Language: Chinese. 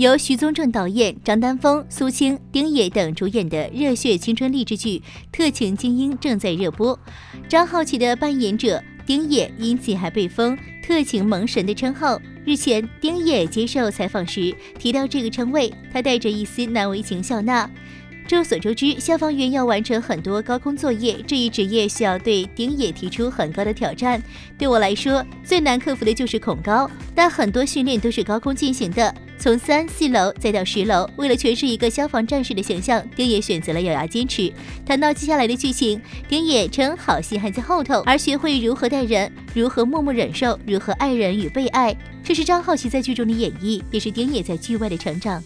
由徐宗正导演、张丹峰、苏青、丁野等主演的热血青春励志剧《特勤精英》正在热播。张浩奇的扮演者丁野因此还被封“特勤萌神”的称号。日前，丁野接受采访时提到这个称谓，他带着一丝难为情笑纳。众所周知，消防员要完成很多高空作业，这一职业需要对丁野提出很高的挑战。对我来说，最难克服的就是恐高，但很多训练都是高空进行的，从三四楼再到十楼。为了诠释一个消防战士的形象，丁野选择了咬牙坚持。谈到接下来的剧情，丁野称好戏还在后头，而学会如何待人，如何默默忍受，如何爱人与被爱，这是张浩琪在剧中的演绎，也是丁野在剧外的成长。